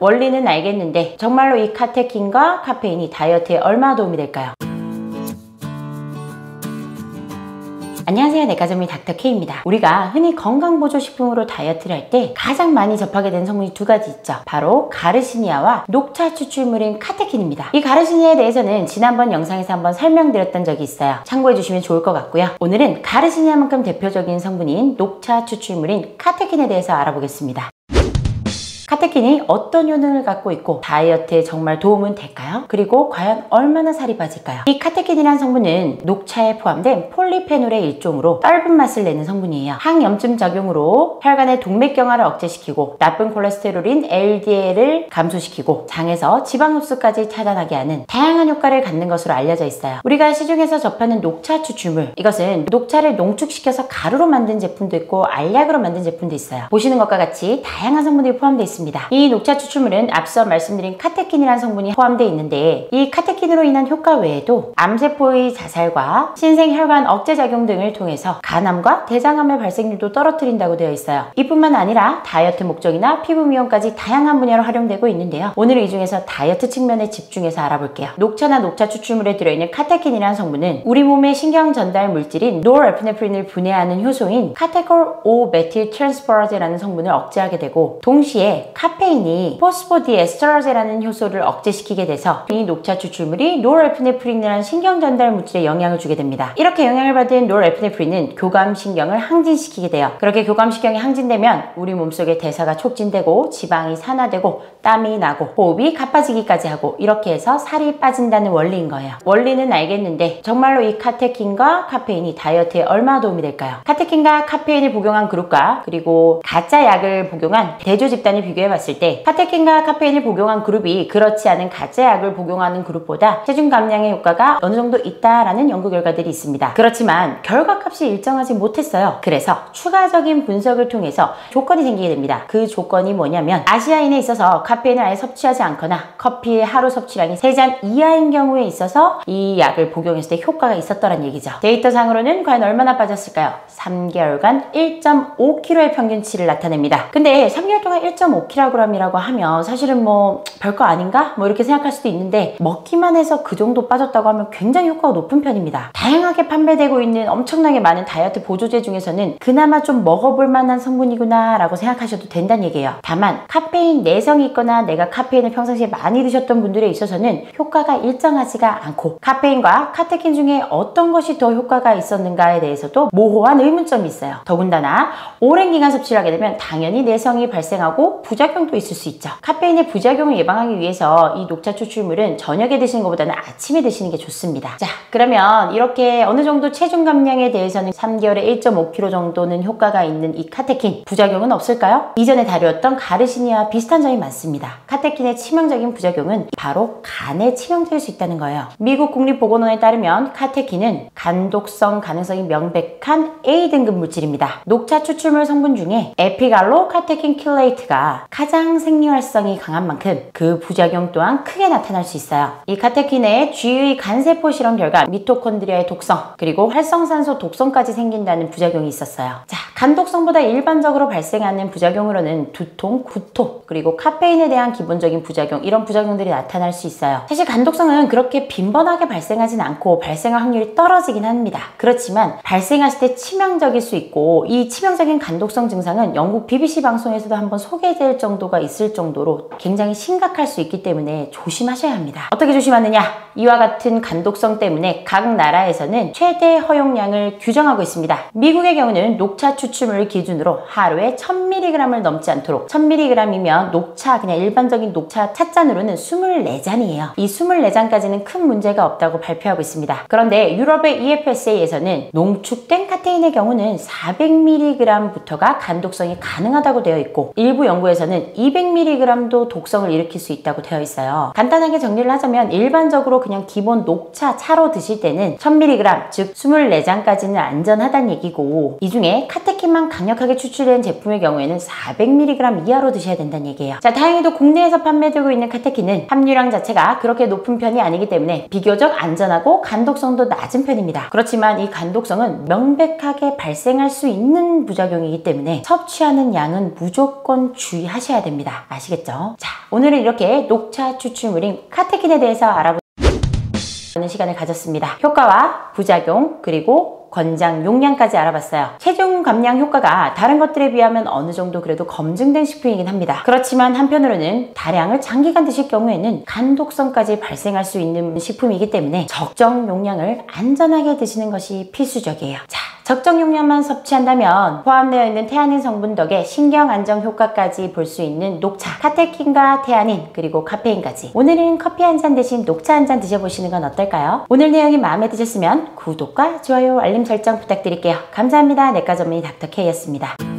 원리는 알겠는데 정말로 이 카테킨과 카페인이 다이어트에 얼마나 도움이 될까요? 안녕하세요. 내과점의 닥터케입니다. 우리가 흔히 건강보조식품으로 다이어트를 할 때 가장 많이 접하게 되는 성분이 두 가지 있죠. 바로 가르시니아와 녹차 추출물인 카테킨입니다. 이 가르시니아에 대해서는 지난번 영상에서 한번 설명드렸던 적이 있어요. 참고해 주시면 좋을 것 같고요. 오늘은 가르시니아만큼 대표적인 성분인 녹차 추출물인 카테킨에 대해서 알아보겠습니다 카테킨이 어떤 효능을 갖고 있고 다이어트에 정말 도움은 될까요? 그리고 과연 얼마나 살이 빠질까요? 이 카테킨이란 성분은 녹차에 포함된 폴리페놀의 일종으로 떫은 맛을 내는 성분이에요. 항염증 작용으로 혈관의 동맥경화를 억제시키고 나쁜 콜레스테롤인 LDL을 감소시키고 장에서 지방 흡수까지 차단하게 하는 다양한 효과를 갖는 것으로 알려져 있어요. 우리가 시중에서 접하는 녹차 추출물 이것은 녹차를 농축시켜서 가루로 만든 제품도 있고 알약으로 만든 제품도 있어요. 보시는 것과 같이 다양한 성분들이 포함되어 있습니다. 있습니다. 이 녹차 추출물은 앞서 말씀드린 카테킨이라는 성분이 포함되어 있는데 이 카테킨으로 인한 효과 외에도 암세포의 자살과 신생혈관 억제 작용 등을 통해서 간암과 대장암의 발생률도 떨어뜨린다고 되어 있어요. 이뿐만 아니라 다이어트 목적이나 피부 미용까지 다양한 분야로 활용되고 있는데요. 오늘은 이 중에서 다이어트 측면에 집중해서 알아볼게요. 녹차나 녹차 추출물에 들어있는 카테킨이라는 성분은 우리 몸의 신경 전달 물질인 노르에피네프린을 분해하는 효소인 카테콜 O 메틸 트랜스퍼라제라는 성분을 억제하게 되고 동시에 카페인이 포스포디에스터라제라는 효소를 억제시키게 돼서 이 녹차 추출물이 노르에피네프린이라는 신경 전달 물질에 영향을 주게 됩니다. 이렇게 영향을 받은 노르에피네프린은 교감신경을 항진시키게 돼요. 그렇게 교감신경이 항진되면 우리 몸속의 대사가 촉진되고 지방이 산화되고 땀이 나고 호흡이 가빠지기까지 하고 이렇게 해서 살이 빠진다는 원리인 거예요. 원리는 알겠는데 정말로 이 카테킨과 카페인이 다이어트에 얼마나 도움이 될까요? 카테킨과 카페인을 복용한 그룹과 그리고 가짜 약을 복용한 대조 집단을 비교 해 봤을 때 카테킨과 카페인을 복용한 그룹이 그렇지 않은 가짜 약을 복용하는 그룹보다 체중 감량의 효과가 어느 정도 있다라는 연구 결과들이 있습니다. 그렇지만 결과값이 일정하지 못했어요. 그래서 추가적인 분석을 통해서 조건이 생기게 됩니다. 그 조건이 뭐냐면 아시아인에 있어서 카페인을 아예 섭취하지 않거나 커피의 하루 섭취량이 3잔 이하인 경우에 있어서 이 약을 복용했을 때 효과가 있었더란 얘기죠. 데이터상으로는 과연 얼마나 빠졌을까요? 3개월간 1.5kg의 평균치를 나타냅니다. 근데 3개월 동안 1.5kg이라고 하면 사실은 뭐 별거 아닌가? 뭐 이렇게 생각할 수도 있는데 먹기만 해서 그 정도 빠졌다고 하면 굉장히 효과가 높은 편입니다. 다양하게 판매되고 있는 엄청나게 많은 다이어트 보조제 중에서는 그나마 좀 먹어볼 만한 성분이구나 라고 생각하셔도 된다는 얘기예요. 다만 카페인 내성이 있거나 내가 카페인을 평상시에 많이 드셨던 분들에 있어서는 효과가 일정하지가 않고 카페인과 카테킨 중에 어떤 것이 더 효과가 있었는가에 대해서도 모호한 의문점이 있어요. 더군다나 오랜 기간 섭취를 하게 되면 당연히 내성이 발생하고 부작용도 있을 수 있죠. 카페인의 부작용을 예방하기 위해서 이 녹차 추출물은 저녁에 드시는 것보다는 아침에 드시는 게 좋습니다. 자, 그러면 이렇게 어느 정도 체중 감량에 대해서는 3개월에 1.5kg 정도는 효과가 있는 이 카테킨 부작용은 없을까요? 이전에 다루었던 가르시니아와 비슷한 점이 많습니다. 카테킨의 치명적인 부작용은 바로 간에 치명적일 수 있다는 거예요. 미국 국립보건원에 따르면 카테킨은 간 독성 가능성이 명백한 A등급 물질입니다. 녹차 추출물 성분 중에 에피갈로카테킨 갈레이트가 가장 생리활성이 강한 만큼 그 부작용 또한 크게 나타날 수 있어요. 이 카테킨의 쥐의 간세포 실험 결과 미토콘드리아의 독성 그리고 활성산소 독성까지 생긴다는 부작용이 있었어요. 자, 간독성보다 일반적으로 발생하는 부작용으로는 두통, 구토 그리고 카페인에 대한 기본적인 부작용 이런 부작용들이 나타날 수 있어요. 사실 간독성은 그렇게 빈번하게 발생하진 않고 발생할 확률이 떨어지긴 합니다. 그렇지만 발생했을 때 치명적일 수 있고 이 치명적인 간독성 증상은 영국 BBC 방송에서도 한번 소개될 정도가 있을 정도로 굉장히 심각할 수 있기 때문에 조심하셔야 합니다. 어떻게 조심하느냐? 이와 같은 간독성 때문에 각 나라에서는 최대 허용량을 규정하고 있습니다. 미국의 경우는 녹차 추 출물을 기준으로 하루에 1000mg을 넘지 않도록 1000mg이면 녹차 그냥 일반적인 녹차 찻잔으로는 24잔이에요. 이 24잔까지는 큰 문제가 없다고 발표하고 있습니다. 그런데 유럽의 EFSA에서는 농축된 카테인의 경우는 400mg부터가 간독성이 가능하다고 되어 있고 일부 연구에서는 200mg도 독성을 일으킬 수 있다고 되어 있어요. 간단하게 정리를 하자면 일반적으로 그냥 기본 녹차 차로 드실 때는 1000mg 즉 24잔까지는 안전하다는 얘기고 이 중에 카테킨 만 강력하게 추출된 제품의 경우에는 400mg 이하로 드셔야 된다는 얘기예요. 자 다행히도 국내에서 판매되고 있는 카테킨은 함유량 자체가 그렇게 높은 편이 아니기 때문에 비교적 안전하고 간독성도 낮은 편입니다. 그렇지만 이 간독성은 명백하게 발생할 수 있는 부작용이기 때문에 섭취하는 양은 무조건 주의하셔야 됩니다. 아시겠죠? 자, 오늘은 이렇게 녹차 추출물인 카테킨에 대해서 알아보 는 시간을 가졌습니다. 효과와 부작용 그리고 권장 용량까지 알아봤어요. 체중 감량 효과가 다른 것들에 비하면 어느 정도 그래도 검증된 식품이긴 합니다. 그렇지만 한편으로는 다량을 장기간 드실 경우에는 간독성까지 발생할 수 있는 식품이기 때문에 적정 용량을 안전하게 드시는 것이 필수적이에요. 자, 적정 용량만 섭취한다면 포함되어 있는 태아닌 성분 덕에 신경 안정 효과까지 볼 수 있는 녹차, 카테킨과 태아닌, 그리고 카페인까지 오늘은 커피 한 잔 대신 녹차 한 잔 드셔보시는 건 어떨까요? 오늘 내용이 마음에 드셨으면 구독과 좋아요, 알림 설정 부탁드릴게요. 감사합니다. 내과 전문의 닥터 K였습니다.